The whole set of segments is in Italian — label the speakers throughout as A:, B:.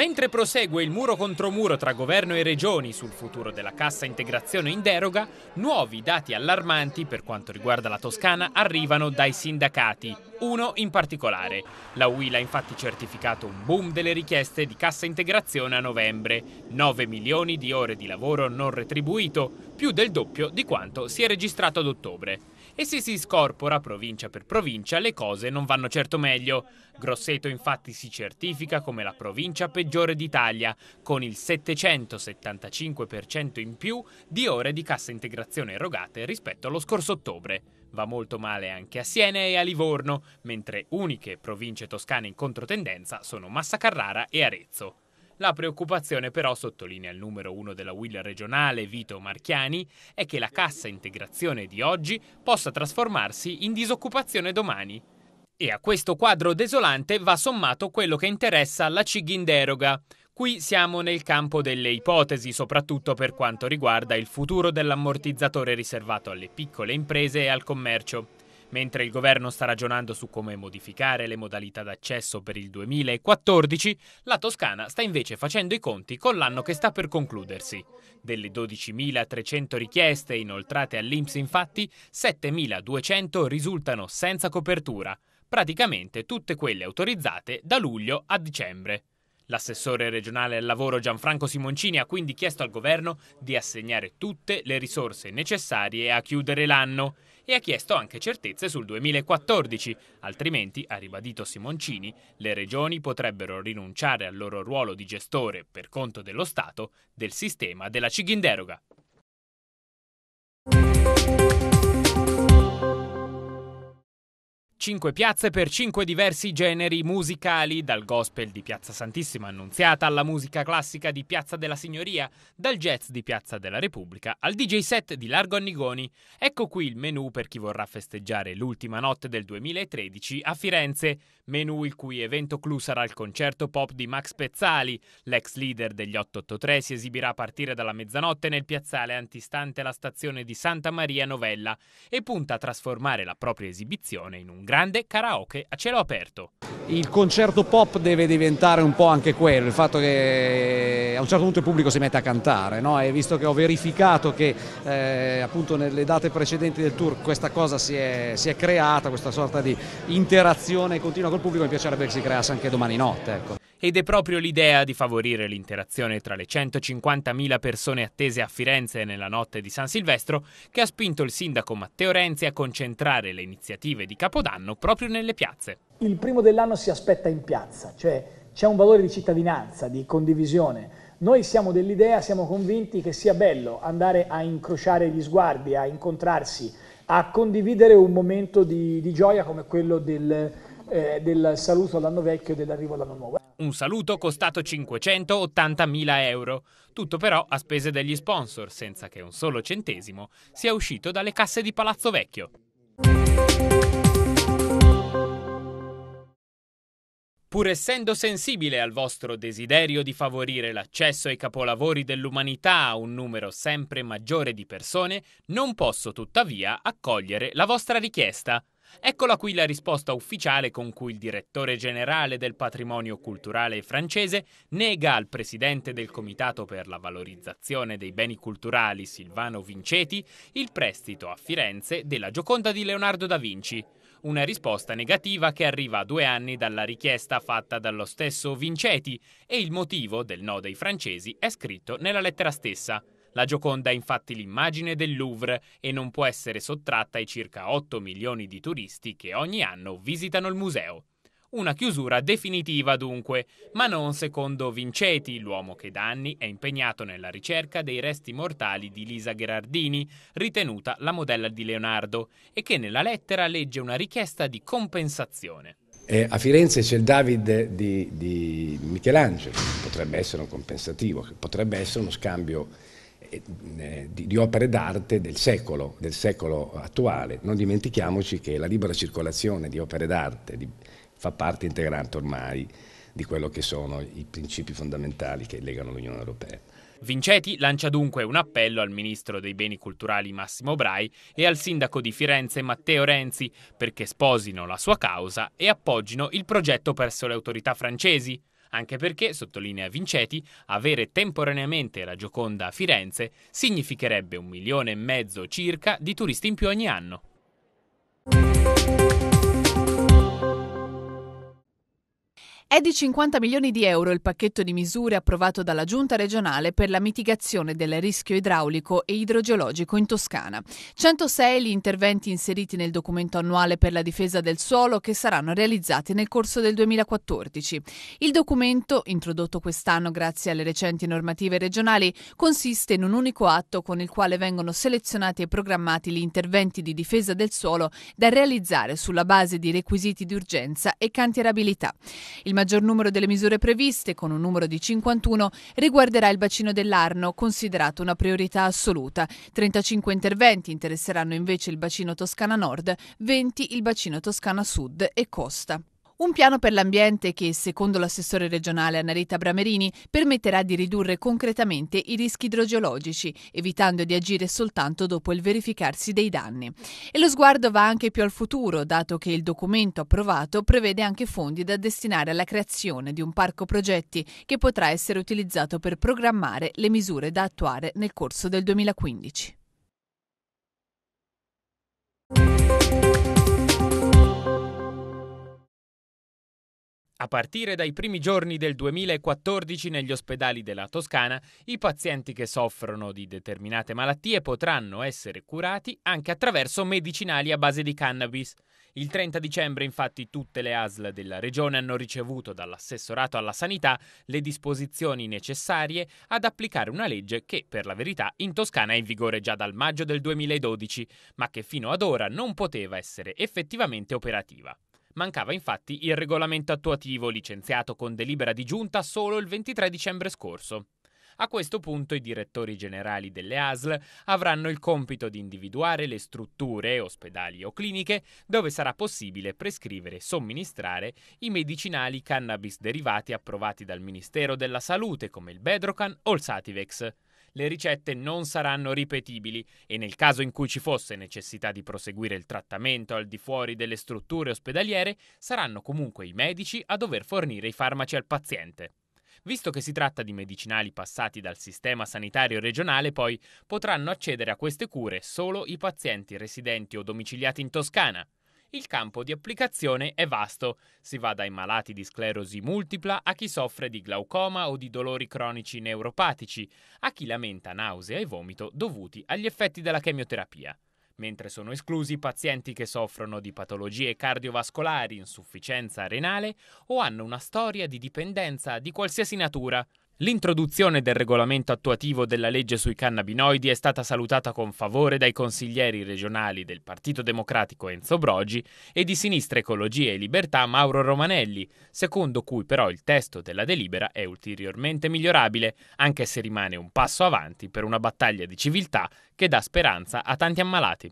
A: Mentre prosegue il muro contro muro tra governo e regioni sul futuro della cassa integrazione in deroga, nuovi dati allarmanti per quanto riguarda la Toscana arrivano dai sindacati. Uno in particolare. La UIL ha infatti certificato un boom delle richieste di cassa integrazione a novembre, 9 milioni di ore di lavoro non retribuito, più del doppio di quanto si è registrato ad ottobre. E se si scorpora provincia per provincia, le cose non vanno certo meglio. Grosseto infatti si certifica come la provincia peggiore d'Italia, con il 775% in più di ore di cassa integrazione erogate rispetto allo scorso ottobre. Va molto male anche a Siena e a Livorno, mentre uniche province toscane in controtendenza sono Massa Carrara e Arezzo. La preoccupazione però, sottolinea il numero uno della Will regionale Vito Marchiani, è che la cassa integrazione di oggi possa trasformarsi in disoccupazione domani. E a questo quadro desolante va sommato quello che interessa la CIG in deroga. Qui siamo nel campo delle ipotesi, soprattutto per quanto riguarda il futuro dell'ammortizzatore riservato alle piccole imprese e al commercio. Mentre il governo sta ragionando su come modificare le modalità d'accesso per il 2014, la Toscana sta invece facendo i conti con l'anno che sta per concludersi. Delle 12.300 richieste inoltrate all'Inps infatti, 7.200 risultano senza copertura, praticamente tutte quelle autorizzate da luglio a dicembre. L'assessore regionale al lavoro Gianfranco Simoncini ha quindi chiesto al governo di assegnare tutte le risorse necessarie a chiudere l'anno e ha chiesto anche certezze sul 2014, altrimenti, ha ribadito Simoncini, le regioni potrebbero rinunciare al loro ruolo di gestore per conto dello Stato del sistema della Cighinderoga. 5 piazze per 5 diversi generi musicali, dal gospel di Piazza Santissima Annunziata alla musica classica di Piazza della Signoria, dal jazz di Piazza della Repubblica al DJ set di Largo Annigoni. Ecco qui il menù per chi vorrà festeggiare l'ultima notte del 2013 a Firenze, menù il cui evento clou sarà il concerto pop di Max Pezzali. L'ex leader degli 883 si esibirà a partire dalla mezzanotte nel piazzale antistante la stazione di Santa Maria Novella e punta a trasformare la propria esibizione in un grande karaoke a cielo aperto.
B: Il concerto pop deve diventare un po' anche quello, il fatto che a un certo punto il pubblico si mette a cantare, no? e visto che ho verificato che eh, appunto nelle date precedenti del tour questa cosa si è, si è, creata, questa sorta di interazione continua col pubblico, mi piacerebbe che si creasse anche domani notte. Ecco
A: ed è proprio l'idea di favorire l'interazione tra le 150.000 persone attese a Firenze nella notte di San Silvestro che ha spinto il sindaco Matteo Renzi a concentrare le iniziative di Capodanno proprio nelle piazze.
C: Il primo dell'anno si aspetta in piazza, cioè c'è un valore di cittadinanza, di condivisione. Noi siamo dell'idea, siamo convinti che sia bello andare a incrociare gli sguardi, a incontrarsi, a condividere un momento di, di gioia come quello del, eh, del saluto all'anno vecchio e dell'arrivo all'anno nuovo.
A: Un saluto costato 580.000 euro, tutto però a spese degli sponsor, senza che un solo centesimo sia uscito dalle casse di Palazzo Vecchio. Pur essendo sensibile al vostro desiderio di favorire l'accesso ai capolavori dell'umanità a un numero sempre maggiore di persone, non posso tuttavia accogliere la vostra richiesta. Eccola qui la risposta ufficiale con cui il direttore generale del patrimonio culturale francese nega al presidente del Comitato per la valorizzazione dei beni culturali Silvano Vinceti il prestito a Firenze della Gioconda di Leonardo da Vinci. Una risposta negativa che arriva a due anni dalla richiesta fatta dallo stesso Vinceti e il motivo del no dei francesi è scritto nella lettera stessa. La Gioconda è infatti l'immagine del Louvre e non può essere sottratta ai circa 8 milioni di turisti che ogni anno visitano il museo. Una chiusura definitiva dunque, ma non secondo Vinceti, l'uomo che da anni è impegnato nella ricerca dei resti mortali di Lisa Gherardini, ritenuta la modella di Leonardo, e che nella lettera legge una richiesta di compensazione.
D: Eh, a Firenze c'è il David di, di Michelangelo, potrebbe essere un compensativo, potrebbe essere uno scambio di, di, opere d'arte del secolo, del secolo attuale. Non dimentichiamoci che la libera circolazione di opere d'arte fa parte integrante ormai di quello che sono i principi fondamentali che legano l'Unione Europea.
A: Vinceti lancia dunque un appello al ministro dei beni culturali Massimo Brai e al sindaco di Firenze Matteo Renzi perché sposino la sua causa e appoggino il progetto presso le autorità francesi, anche perché, sottolinea Vinceti, avere temporaneamente la Gioconda a Firenze significherebbe un milione e mezzo circa di turisti in più ogni anno.
E: È di 50 milioni di euro il pacchetto di misure approvato dalla Giunta regionale per la mitigazione del rischio idraulico e idrogeologico in Toscana. 106 gli interventi inseriti nel documento annuale per la difesa del suolo che saranno realizzati nel corso del 2014. Il documento, introdotto quest'anno grazie alle recenti normative regionali, consiste in un unico atto con il quale vengono selezionati e programmati gli interventi di difesa del suolo da realizzare sulla base di requisiti di urgenza e cantierabilità. Il maggior numero delle misure previste, con un numero di 51, riguarderà il bacino dell'Arno, considerato una priorità assoluta. 35 interventi interesseranno invece il bacino Toscana Nord, 20 il bacino Toscana Sud e Costa. Un piano per l'ambiente che, secondo l'assessore regionale Annarita Bramerini, permetterà di ridurre concretamente i rischi idrogeologici, evitando di agire soltanto dopo il verificarsi dei danni. E lo sguardo va anche più al futuro, dato che il documento approvato prevede anche fondi da destinare alla creazione di un parco progetti che potrà essere utilizzato per programmare le misure da attuare nel corso del 2015.
A: A partire dai primi giorni del 2014 negli ospedali della Toscana, i pazienti che soffrono di determinate malattie potranno essere curati anche attraverso medicinali a base di cannabis. Il 30 dicembre infatti tutte le ASL della regione hanno ricevuto dall'assessorato alla sanità le disposizioni necessarie ad applicare una legge che per la verità in Toscana è in vigore già dal maggio del 2012, ma che fino ad ora non poteva essere effettivamente operativa. Mancava infatti il regolamento attuativo licenziato con delibera di giunta solo il 23 dicembre scorso. A questo punto i direttori generali delle ASL avranno il compito di individuare le strutture, ospedali o cliniche dove sarà possibile prescrivere e somministrare i medicinali cannabis derivati approvati dal Ministero della Salute come il Bedrocan o il Sativex le ricette non saranno ripetibili e nel caso in cui ci fosse necessità di proseguire il trattamento al di fuori delle strutture ospedaliere, saranno comunque i medici a dover fornire i farmaci al paziente. Visto che si tratta di medicinali passati dal sistema sanitario regionale, poi potranno accedere a queste cure solo i pazienti residenti o domiciliati in Toscana. Il campo di applicazione è vasto, si va dai malati di sclerosi multipla a chi soffre di glaucoma o di dolori cronici neuropatici, a chi lamenta nausea e vomito dovuti agli effetti della chemioterapia. Mentre sono esclusi pazienti che soffrono di patologie cardiovascolari, insufficienza renale o hanno una storia di dipendenza di qualsiasi natura, L'introduzione del regolamento attuativo della legge sui cannabinoidi è stata salutata con favore dai consiglieri regionali del Partito Democratico Enzo Brogi e di Sinistra Ecologia e Libertà Mauro Romanelli, secondo cui però il testo della delibera è ulteriormente migliorabile, anche se rimane un passo avanti per una battaglia di civiltà che dà speranza a tanti ammalati.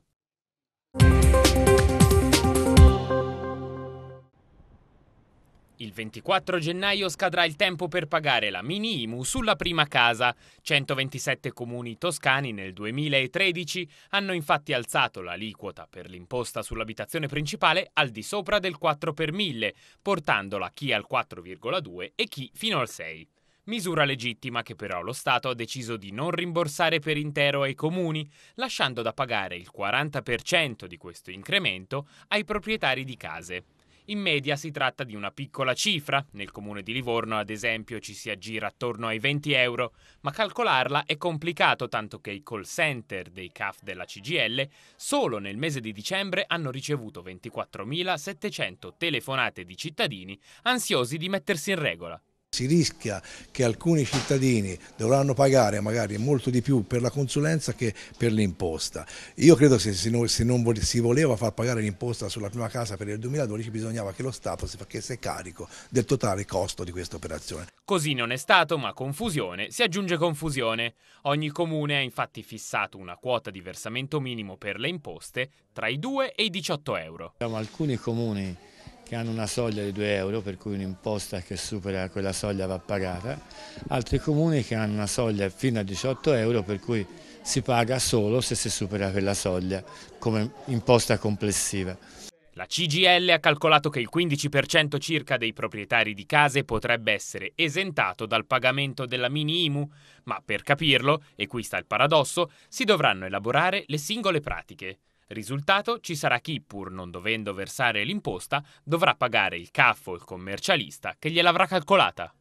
A: Il 24 gennaio scadrà il tempo per pagare la mini IMU sulla prima casa. 127 comuni toscani nel 2013 hanno infatti alzato l'aliquota per l'imposta sull'abitazione principale al di sopra del 4 per 1000, portandola chi al 4,2 e chi fino al 6. Misura legittima che però lo Stato ha deciso di non rimborsare per intero ai comuni, lasciando da pagare il 40% di questo incremento ai proprietari di case. In media si tratta di una piccola cifra, nel comune di Livorno ad esempio ci si aggira attorno ai 20 euro, ma calcolarla è complicato tanto che i call center dei CAF della CGL solo nel mese di dicembre hanno ricevuto 24.700 telefonate di cittadini ansiosi di mettersi in regola.
F: Si rischia che alcuni cittadini dovranno pagare magari molto di più per la consulenza che per l'imposta. Io credo che se non, se non si voleva far pagare l'imposta sulla prima casa per il 2012 bisognava che lo Stato si facesse carico del totale costo di questa operazione.
A: Così non è stato, ma confusione si aggiunge confusione. Ogni comune ha infatti fissato una quota di versamento minimo per le imposte tra i 2 e i 18 euro.
G: Alcuni comuni che hanno una soglia di 2 euro, per cui un'imposta che supera quella soglia va pagata, altri comuni che hanno una soglia fino a 18 euro, per cui si paga solo se si supera quella soglia come imposta complessiva.
A: La CGL ha calcolato che il 15% circa dei proprietari di case potrebbe essere esentato dal pagamento della mini IMU, ma per capirlo, e qui sta il paradosso, si dovranno elaborare le singole pratiche. Risultato ci sarà chi, pur non dovendo versare l'imposta, dovrà pagare il CAF o il commercialista che gliel'avrà calcolata.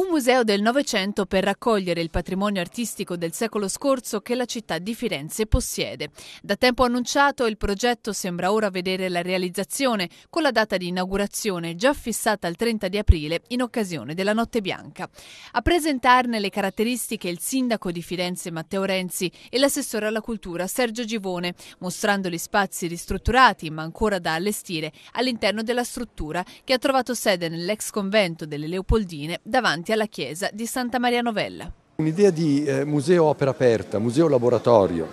E: Un museo del Novecento per raccogliere il patrimonio artistico del secolo scorso che la città di Firenze possiede. Da tempo annunciato, il progetto sembra ora vedere la realizzazione, con la data di inaugurazione già fissata al 30 di aprile in occasione della Notte Bianca. A presentarne le caratteristiche il sindaco di Firenze Matteo Renzi e l'assessore alla cultura Sergio Givone, mostrando gli spazi ristrutturati ma ancora da allestire all'interno della struttura che ha trovato sede nell'ex convento delle Leopoldine davanti davanti alla chiesa di Santa Maria Novella.
H: Un'idea di eh, museo opera aperta, museo laboratorio,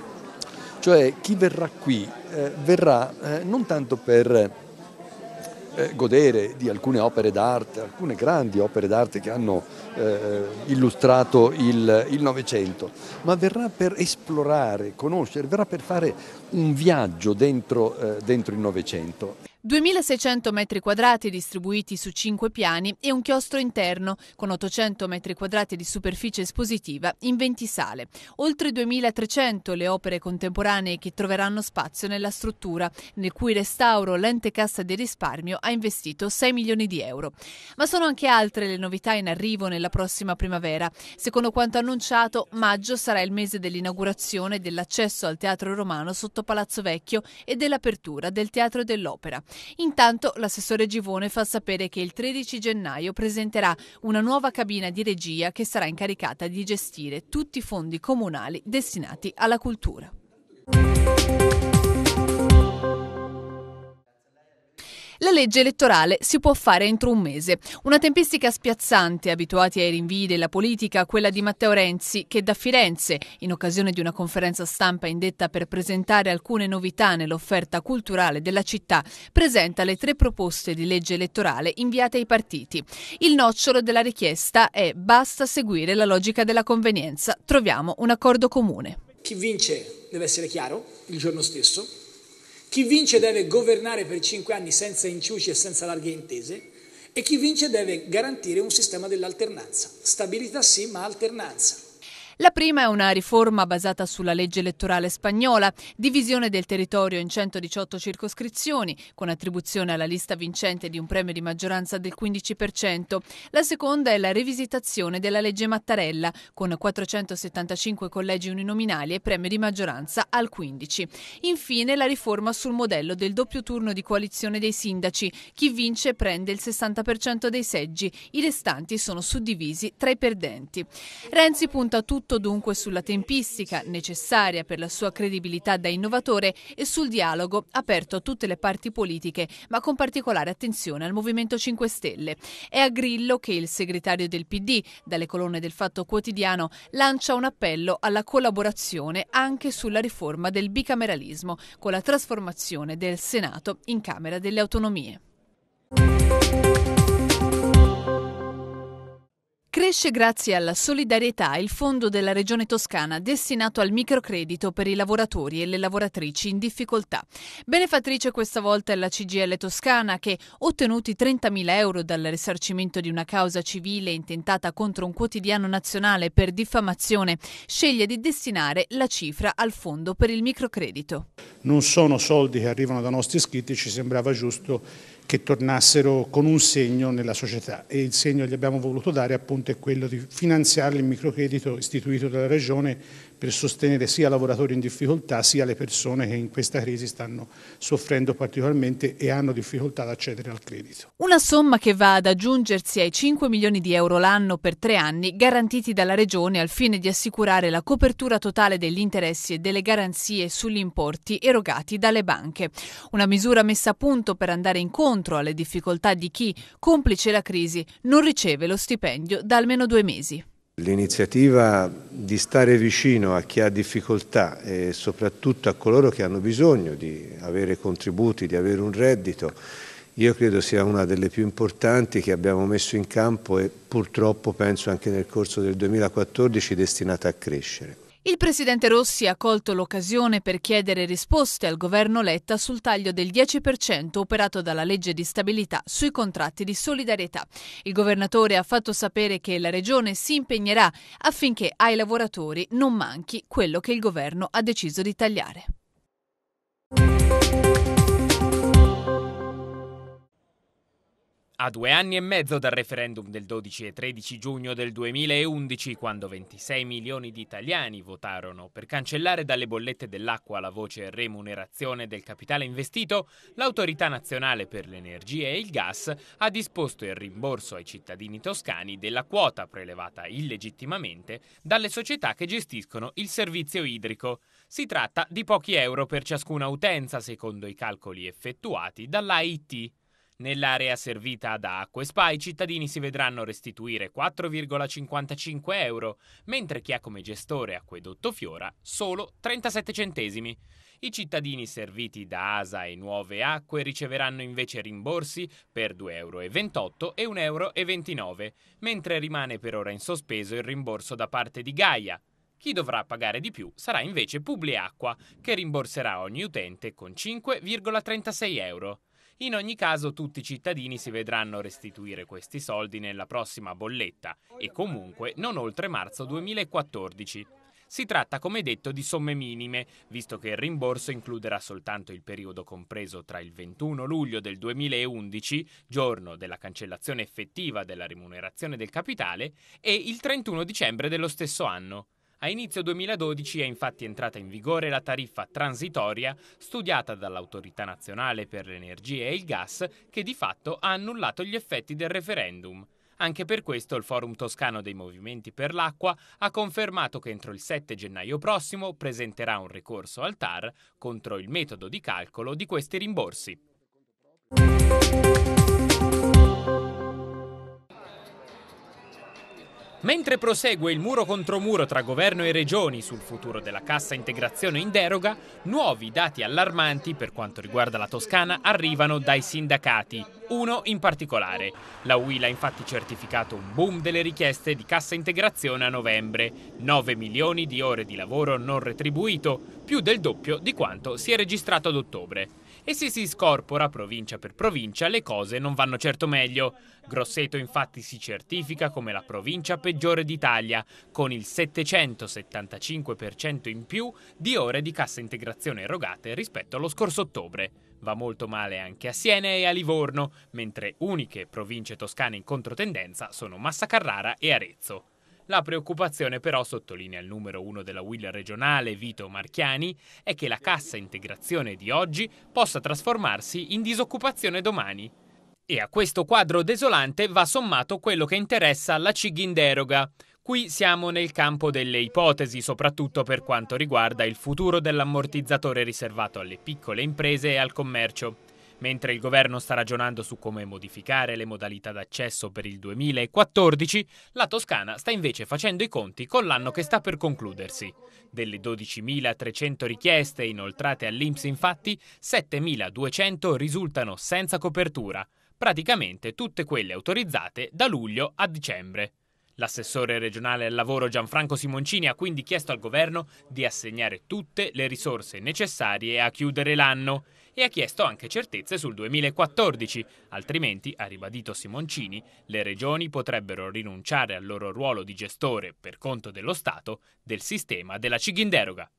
H: cioè chi verrà qui eh, verrà eh, non tanto per eh, godere di alcune opere d'arte, alcune grandi opere d'arte che hanno eh, illustrato il Novecento, ma verrà per esplorare, conoscere, verrà per fare un viaggio dentro, eh, dentro il Novecento.
E: 2600 metri quadrati distribuiti su 5 piani e un chiostro interno con 800 metri quadrati di superficie espositiva in 20 sale. Oltre 2300 le opere contemporanee che troveranno spazio nella struttura, nel cui restauro l'ente Cassa di Risparmio ha investito 6 milioni di euro. Ma sono anche altre le novità in arrivo nella prossima primavera. Secondo quanto annunciato, maggio sarà il mese dell'inaugurazione dell'accesso al Teatro Romano sotto Palazzo Vecchio e dell'apertura del Teatro dell'Opera. Intanto l'assessore Givone fa sapere che il 13 gennaio presenterà una nuova cabina di regia che sarà incaricata di gestire tutti i fondi comunali destinati alla cultura. La legge elettorale si può fare entro un mese. Una tempistica spiazzante, abituati ai rinvii della politica, quella di Matteo Renzi, che da Firenze, in occasione di una conferenza stampa indetta per presentare alcune novità nell'offerta culturale della città, presenta le tre proposte di legge elettorale inviate ai partiti. Il nocciolo della richiesta è basta seguire la logica della convenienza. Troviamo un accordo comune.
C: Chi vince deve essere chiaro il giorno stesso chi vince deve governare per cinque anni senza inciuci e senza larghe intese e chi vince deve garantire un sistema dell'alternanza. Stabilità sì, ma alternanza.
E: La prima è una riforma basata sulla legge elettorale spagnola, divisione del territorio in 118 circoscrizioni, con attribuzione alla lista vincente di un premio di maggioranza del 15%. La seconda è la rivisitazione della legge Mattarella, con 475 collegi uninominali e premio di maggioranza al 15%. Infine la riforma sul modello del doppio turno di coalizione dei sindaci. Chi vince prende il 60% dei seggi, i restanti sono suddivisi tra i perdenti. Renzi punta tutto tutto dunque sulla tempistica necessaria per la sua credibilità da innovatore e sul dialogo aperto a tutte le parti politiche, ma con particolare attenzione al Movimento 5 Stelle. È a Grillo che il segretario del PD, dalle colonne del Fatto Quotidiano, lancia un appello alla collaborazione anche sulla riforma del bicameralismo, con la trasformazione del Senato in Camera delle Autonomie. Cresce grazie alla solidarietà il fondo della Regione Toscana destinato al microcredito per i lavoratori e le lavoratrici in difficoltà. Benefattrice questa volta è la CGL Toscana che, ottenuti 30.000 euro dal risarcimento di una causa civile intentata contro un quotidiano nazionale per diffamazione, sceglie di destinare la cifra al fondo per il microcredito.
I: Non sono soldi che arrivano da nostri iscritti, ci sembrava giusto che tornassero con un segno nella società. E il segno che gli abbiamo voluto dare appunto è quello di finanziare il microcredito istituito dalla Regione per sostenere sia lavoratori in difficoltà sia le persone che in questa crisi stanno soffrendo particolarmente e hanno difficoltà ad accedere al credito.
E: Una somma che va ad aggiungersi ai 5 milioni di euro l'anno per tre anni garantiti dalla Regione al fine di assicurare la copertura totale degli interessi e delle garanzie sugli importi erogati dalle banche. Una misura messa a punto per andare incontro alle difficoltà di chi, complice la crisi, non riceve lo stipendio da almeno due mesi.
J: L'iniziativa di stare vicino a chi ha difficoltà e soprattutto a coloro che hanno bisogno di avere contributi, di avere un reddito, io credo sia una delle più importanti che abbiamo messo in campo e purtroppo penso anche nel corso del 2014 destinata a crescere.
E: Il presidente Rossi ha colto l'occasione per chiedere risposte al governo Letta sul taglio del 10% operato dalla legge di stabilità sui contratti di solidarietà. Il governatore ha fatto sapere che la regione si impegnerà affinché ai lavoratori non manchi quello che il governo ha deciso di tagliare.
A: A due anni e mezzo dal referendum del 12 e 13 giugno del 2011, quando 26 milioni di italiani votarono per cancellare dalle bollette dell'acqua la voce remunerazione del capitale investito, l'Autorità nazionale per l'energia e il gas ha disposto il rimborso ai cittadini toscani della quota prelevata illegittimamente dalle società che gestiscono il servizio idrico. Si tratta di pochi euro per ciascuna utenza, secondo i calcoli effettuati dall'AIT. Nell'area servita da Acque Spa i cittadini si vedranno restituire 4,55 euro, mentre chi ha come gestore Acquedotto Fiora solo 37 centesimi. I cittadini serviti da ASA e Nuove Acque riceveranno invece rimborsi per 2,28 euro e 1,29 euro, mentre rimane per ora in sospeso il rimborso da parte di Gaia. Chi dovrà pagare di più sarà invece Publiacqua, che rimborserà ogni utente con 5,36 euro. In ogni caso tutti i cittadini si vedranno restituire questi soldi nella prossima bolletta e comunque non oltre marzo 2014. Si tratta, come detto, di somme minime, visto che il rimborso includerà soltanto il periodo compreso tra il 21 luglio del 2011, giorno della cancellazione effettiva della remunerazione del capitale, e il 31 dicembre dello stesso anno. A inizio 2012 è infatti entrata in vigore la tariffa transitoria studiata dall'Autorità nazionale per l'energia e il gas che di fatto ha annullato gli effetti del referendum. Anche per questo il Forum Toscano dei Movimenti per l'Acqua ha confermato che entro il 7 gennaio prossimo presenterà un ricorso al TAR contro il metodo di calcolo di questi rimborsi. Mentre prosegue il muro contro muro tra governo e regioni sul futuro della cassa integrazione in deroga, nuovi dati allarmanti per quanto riguarda la Toscana arrivano dai sindacati. Uno in particolare. La UIL ha infatti certificato un boom delle richieste di cassa integrazione a novembre, 9 milioni di ore di lavoro non retribuito, più del doppio di quanto si è registrato ad ottobre. E se si scorpora provincia per provincia, le cose non vanno certo meglio. Grosseto infatti si certifica come la provincia peggiore d'Italia, con il 775% in più di ore di cassa integrazione erogate rispetto allo scorso ottobre. Va molto male anche a Siena e a Livorno, mentre uniche province toscane in controtendenza sono Massa Carrara e Arezzo. La preoccupazione però, sottolinea il numero uno della Will regionale Vito Marchiani, è che la cassa integrazione di oggi possa trasformarsi in disoccupazione domani. E a questo quadro desolante va sommato quello che interessa la CIG in deroga. Qui siamo nel campo delle ipotesi, soprattutto per quanto riguarda il futuro dell'ammortizzatore riservato alle piccole imprese e al commercio. Mentre il governo sta ragionando su come modificare le modalità d'accesso per il 2014, la Toscana sta invece facendo i conti con l'anno che sta per concludersi. Delle 12.300 richieste inoltrate all'Inps infatti, 7.200 risultano senza copertura, praticamente tutte quelle autorizzate da luglio a dicembre. L'assessore regionale al lavoro Gianfranco Simoncini ha quindi chiesto al governo di assegnare tutte le risorse necessarie a chiudere l'anno e ha chiesto anche certezze sul 2014, altrimenti, ha ribadito Simoncini, le regioni potrebbero rinunciare al loro ruolo di gestore per conto dello Stato del sistema della Cighinderoga.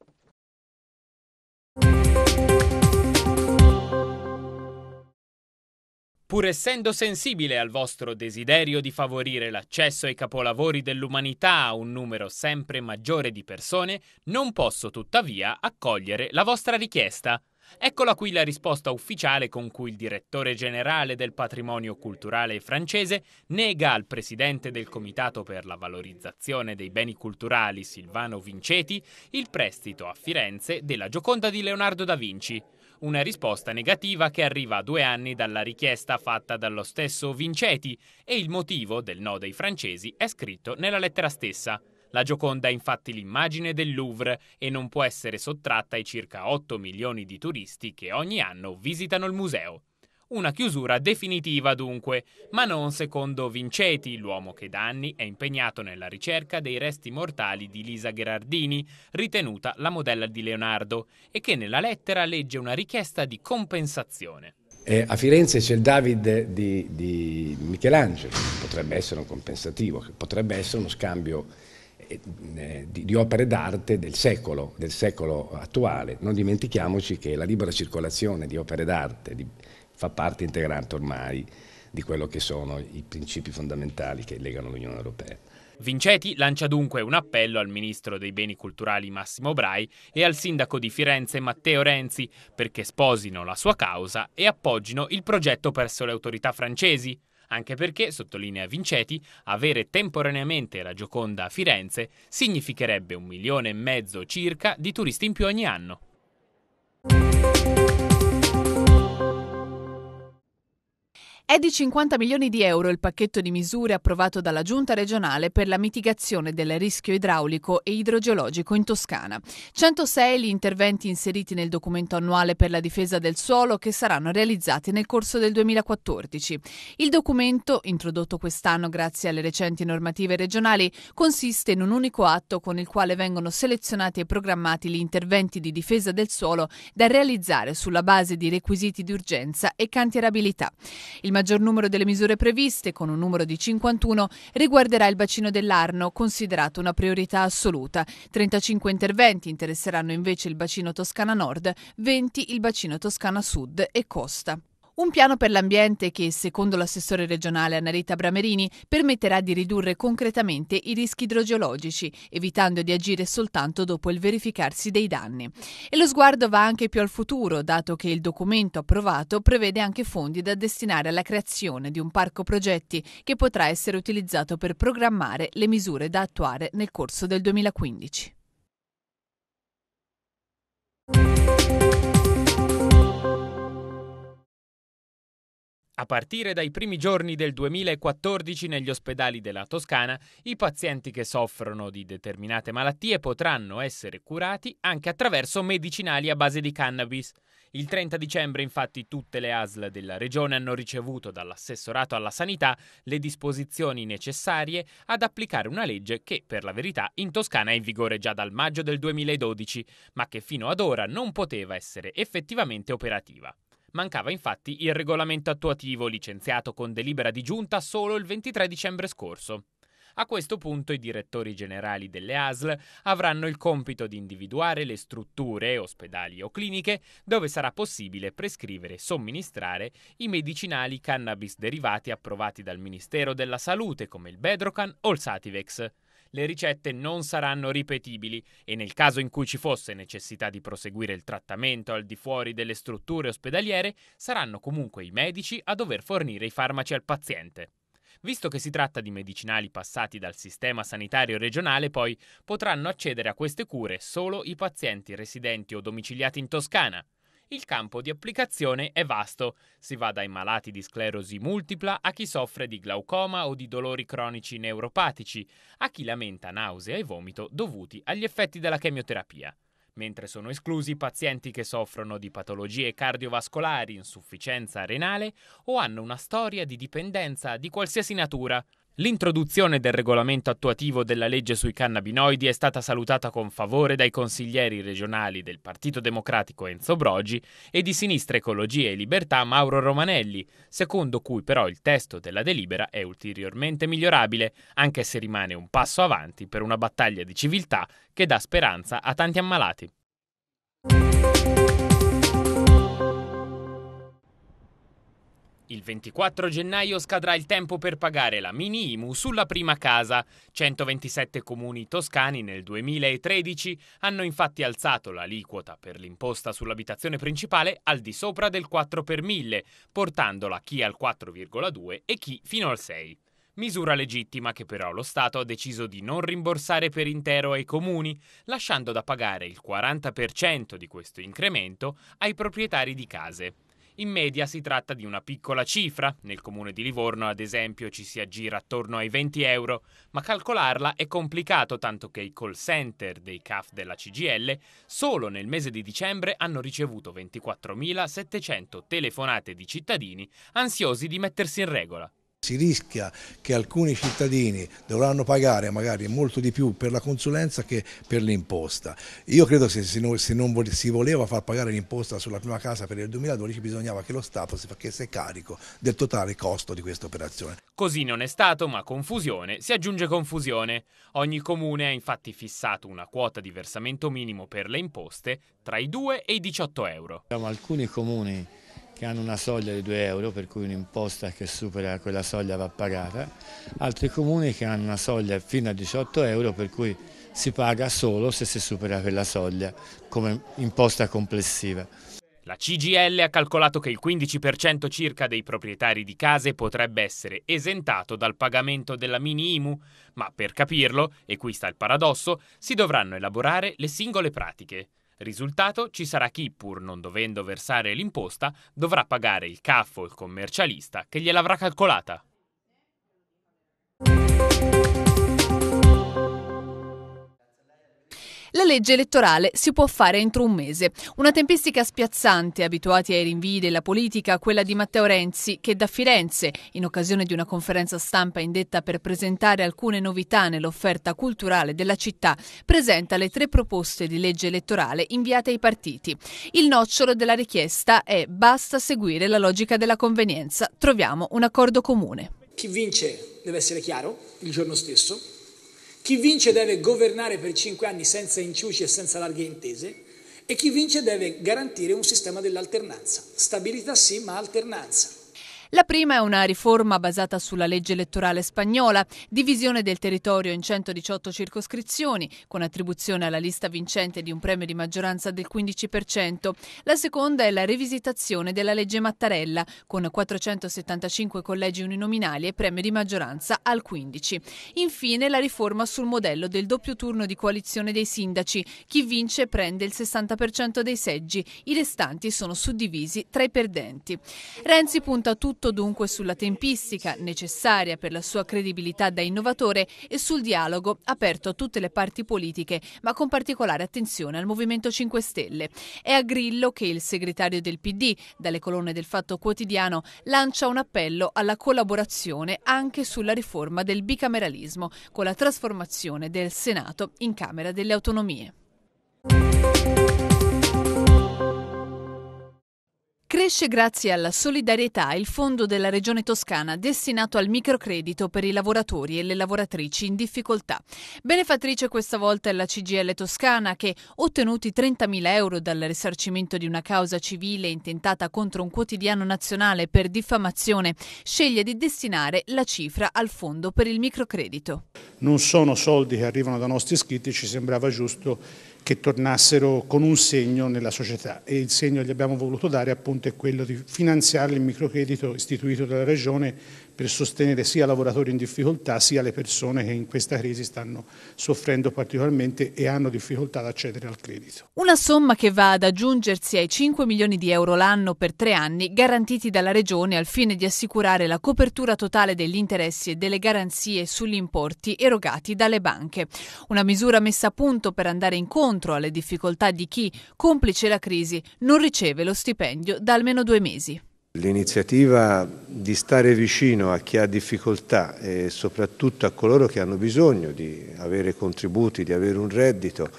A: Pur essendo sensibile al vostro desiderio di favorire l'accesso ai capolavori dell'umanità a un numero sempre maggiore di persone, non posso tuttavia accogliere la vostra richiesta. Eccola qui la risposta ufficiale con cui il direttore generale del patrimonio culturale francese nega al presidente del Comitato per la valorizzazione dei beni culturali Silvano Vinceti il prestito a Firenze della Gioconda di Leonardo da Vinci. Una risposta negativa che arriva a due anni dalla richiesta fatta dallo stesso Vinceti e il motivo del no dei francesi è scritto nella lettera stessa. La Gioconda è infatti l'immagine del Louvre e non può essere sottratta ai circa 8 milioni di turisti che ogni anno visitano il museo. Una chiusura definitiva dunque, ma non secondo Vinceti, l'uomo che da anni è impegnato nella ricerca dei resti mortali di Lisa Gherardini, ritenuta la modella di Leonardo, e che nella lettera legge una richiesta di compensazione.
D: Eh, a Firenze c'è il David di, di Michelangelo, potrebbe essere un compensativo, potrebbe essere uno scambio di, di, opere d'arte del secolo, del secolo attuale. Non dimentichiamoci che la libera circolazione di opere d'arte fa parte integrante ormai di quello che sono i principi fondamentali che legano l'Unione Europea.
A: Vinceti lancia dunque un appello al ministro dei beni culturali Massimo Brai e al sindaco di Firenze Matteo Renzi perché sposino la sua causa e appoggino il progetto presso le autorità francesi, anche perché, sottolinea Vinceti, avere temporaneamente la Gioconda a Firenze significherebbe un milione e mezzo circa di turisti in più ogni anno.
E: È di 50 milioni di euro il pacchetto di misure approvato dalla Giunta regionale per la mitigazione del rischio idraulico e idrogeologico in Toscana. 106 gli interventi inseriti nel documento annuale per la difesa del suolo che saranno realizzati nel corso del 2014. Il documento, introdotto quest'anno grazie alle recenti normative regionali, consiste in un unico atto con il quale vengono selezionati e programmati gli interventi di difesa del suolo da realizzare sulla base di requisiti di urgenza e cantierabilità. Il maggior numero delle misure previste, con un numero di 51, riguarderà il bacino dell'Arno, considerato una priorità assoluta. 35 interventi interesseranno invece il bacino Toscana Nord, 20 il bacino Toscana Sud e Costa. Un piano per l'ambiente che, secondo l'assessore regionale Annarita Bramerini, permetterà di ridurre concretamente i rischi idrogeologici, evitando di agire soltanto dopo il verificarsi dei danni. E lo sguardo va anche più al futuro, dato che il documento approvato prevede anche fondi da destinare alla creazione di un parco progetti che potrà essere utilizzato per programmare le misure da attuare nel corso del 2015.
A: A partire dai primi giorni del 2014 negli ospedali della Toscana, i pazienti che soffrono di determinate malattie potranno essere curati anche attraverso medicinali a base di cannabis. Il 30 dicembre infatti tutte le ASL della regione hanno ricevuto dall'assessorato alla sanità le disposizioni necessarie ad applicare una legge che per la verità in Toscana è in vigore già dal maggio del 2012, ma che fino ad ora non poteva essere effettivamente operativa. Mancava infatti il regolamento attuativo licenziato con delibera di giunta solo il 23 dicembre scorso. A questo punto i direttori generali delle ASL avranno il compito di individuare le strutture, ospedali o cliniche dove sarà possibile prescrivere e somministrare i medicinali cannabis derivati approvati dal Ministero della Salute come il Bedrocan o il Sativex le ricette non saranno ripetibili e nel caso in cui ci fosse necessità di proseguire il trattamento al di fuori delle strutture ospedaliere, saranno comunque i medici a dover fornire i farmaci al paziente. Visto che si tratta di medicinali passati dal sistema sanitario regionale, poi potranno accedere a queste cure solo i pazienti residenti o domiciliati in Toscana. Il campo di applicazione è vasto, si va dai malati di sclerosi multipla a chi soffre di glaucoma o di dolori cronici neuropatici, a chi lamenta nausea e vomito dovuti agli effetti della chemioterapia. Mentre sono esclusi pazienti che soffrono di patologie cardiovascolari, insufficienza renale o hanno una storia di dipendenza di qualsiasi natura, L'introduzione del regolamento attuativo della legge sui cannabinoidi è stata salutata con favore dai consiglieri regionali del Partito Democratico Enzo Brogi e di Sinistra Ecologia e Libertà Mauro Romanelli, secondo cui però il testo della delibera è ulteriormente migliorabile, anche se rimane un passo avanti per una battaglia di civiltà che dà speranza a tanti ammalati. Il 24 gennaio scadrà il tempo per pagare la mini IMU sulla prima casa. 127 comuni toscani nel 2013 hanno infatti alzato l'aliquota per l'imposta sull'abitazione principale al di sopra del 4 per 1000, portandola chi al 4,2 e chi fino al 6. Misura legittima che però lo Stato ha deciso di non rimborsare per intero ai comuni, lasciando da pagare il 40% di questo incremento ai proprietari di case. In media si tratta di una piccola cifra, nel comune di Livorno ad esempio ci si aggira attorno ai 20 euro, ma calcolarla è complicato tanto che i call center dei CAF della CGL solo nel mese di dicembre hanno ricevuto 24.700 telefonate di cittadini ansiosi di mettersi in regola.
F: Si rischia che alcuni cittadini dovranno pagare magari molto di più per la consulenza che per l'imposta. Io credo che se non, se non si voleva far pagare l'imposta sulla prima casa per il 2012 bisognava che lo Stato si facesse carico del totale costo di questa operazione.
A: Così non è stato, ma confusione si aggiunge confusione. Ogni comune ha infatti fissato una quota di versamento minimo per le imposte tra i 2 e i 18 euro.
G: Alcuni comuni che hanno una soglia di 2 euro, per cui un'imposta che supera quella soglia va pagata, altri comuni che hanno una soglia fino a 18 euro, per cui si paga solo se si supera quella soglia come imposta complessiva.
A: La CGL ha calcolato che il 15% circa dei proprietari di case potrebbe essere esentato dal pagamento della mini IMU, ma per capirlo, e qui sta il paradosso, si dovranno elaborare le singole pratiche. Risultato, ci sarà chi, pur non dovendo versare l'imposta, dovrà pagare il CAF o il commercialista che gliel'avrà calcolata.
E: La legge elettorale si può fare entro un mese. Una tempistica spiazzante, abituati ai rinvii della politica, quella di Matteo Renzi, che da Firenze, in occasione di una conferenza stampa indetta per presentare alcune novità nell'offerta culturale della città, presenta le tre proposte di legge elettorale inviate ai partiti. Il nocciolo della richiesta è basta seguire la logica della convenienza. Troviamo un accordo comune.
C: Chi vince deve essere chiaro il giorno stesso chi vince deve governare per cinque anni senza inciuci e senza larghe intese e chi vince deve garantire un sistema dell'alternanza. Stabilità sì, ma alternanza.
E: La prima è una riforma basata sulla legge elettorale spagnola, divisione del territorio in 118 circoscrizioni, con attribuzione alla lista vincente di un premio di maggioranza del 15%. La seconda è la rivisitazione della legge Mattarella, con 475 collegi uninominali e premio di maggioranza al 15%. Infine la riforma sul modello del doppio turno di coalizione dei sindaci. Chi vince prende il 60% dei seggi, i restanti sono suddivisi tra i perdenti. Renzi punta tutto tutto dunque sulla tempistica necessaria per la sua credibilità da innovatore e sul dialogo aperto a tutte le parti politiche, ma con particolare attenzione al Movimento 5 Stelle. È a Grillo che il segretario del PD, dalle colonne del Fatto Quotidiano, lancia un appello alla collaborazione anche sulla riforma del bicameralismo, con la trasformazione del Senato in Camera delle Autonomie. Cresce grazie alla solidarietà il fondo della Regione Toscana destinato al microcredito per i lavoratori e le lavoratrici in difficoltà. Benefattrice questa volta è la CGL Toscana che, ottenuti 30.000 euro dal risarcimento di una causa civile intentata contro un quotidiano nazionale per diffamazione, sceglie di destinare la cifra al fondo per il microcredito.
I: Non sono soldi che arrivano da nostri iscritti, ci sembrava giusto che tornassero con un segno nella società. E il segno che gli abbiamo voluto dare appunto è quello di finanziare il microcredito istituito dalla Regione per sostenere sia lavoratori in difficoltà sia le persone che in questa crisi stanno soffrendo particolarmente e hanno difficoltà ad accedere al credito.
E: Una somma che va ad aggiungersi ai 5 milioni di euro l'anno per tre anni garantiti dalla Regione al fine di assicurare la copertura totale degli interessi e delle garanzie sugli importi erogati dalle banche. Una misura messa a punto per andare incontro alle difficoltà di chi, complice la crisi, non riceve lo stipendio da almeno due mesi.
J: L'iniziativa di stare vicino a chi ha difficoltà e soprattutto a coloro che hanno bisogno di avere contributi, di avere un reddito,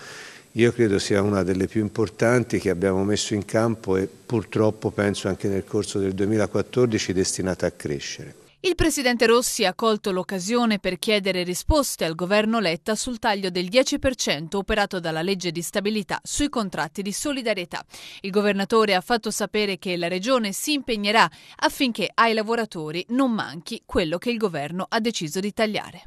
J: io credo sia una delle più importanti che abbiamo messo in campo e purtroppo penso anche nel corso del 2014 destinata a crescere.
E: Il presidente Rossi ha colto l'occasione per chiedere risposte al governo Letta sul taglio del 10% operato dalla legge di stabilità sui contratti di solidarietà. Il governatore ha fatto sapere che la regione si impegnerà affinché ai lavoratori non manchi quello che il governo ha deciso di tagliare.